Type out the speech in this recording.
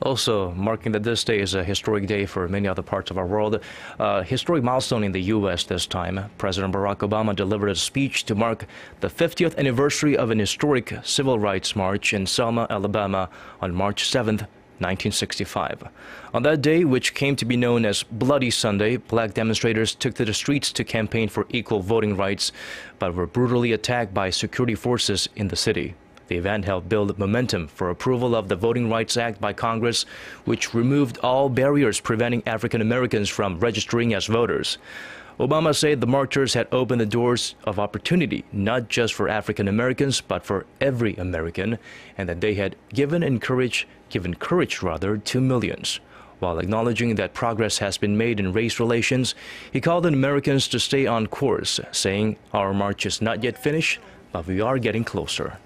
Also, marking that this day is a historic day for many other parts of our world. A historic milestone in the U.S. this time. President Barack Obama delivered a speech to mark the 50th anniversary of an historic civil rights march in Selma, Alabama on March 7th, 1965. On that day, which came to be known as Bloody Sunday, black demonstrators took to the streets to campaign for equal voting rights, but were brutally attacked by security forces in the city. The event helped build momentum for approval of the Voting Rights Act by Congress, which removed all barriers preventing African Americans from registering as voters. Obama said the marchers had opened the doors of opportunity not just for African Americans but for every American, and that they had given courage, given courage rather to millions. While acknowledging that progress has been made in race relations, he called on Americans to stay on course, saying, Our march is not yet finished, but we are getting closer.